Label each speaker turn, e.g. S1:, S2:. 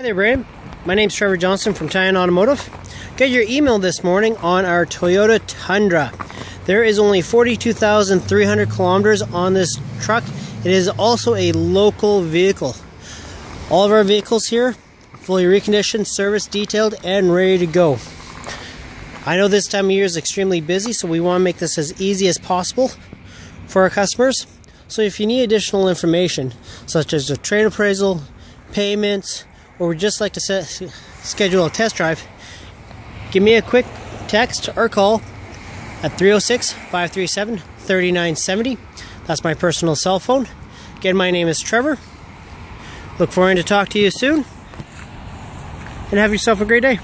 S1: Hi there, Brian. My name's Trevor Johnston from Tian Automotive. Got your email this morning on our Toyota Tundra. There is only 42,300 kilometers on this truck. It is also a local vehicle. All of our vehicles here, fully reconditioned, service detailed, and ready to go. I know this time of year is extremely busy, so we want to make this as easy as possible for our customers. So if you need additional information, such as a trade appraisal, payments, or would just like to set, schedule a test drive, give me a quick text or call at 306 537 3970. That's my personal cell phone. Again, my name is Trevor. Look forward to talk to you soon. And have yourself a great day.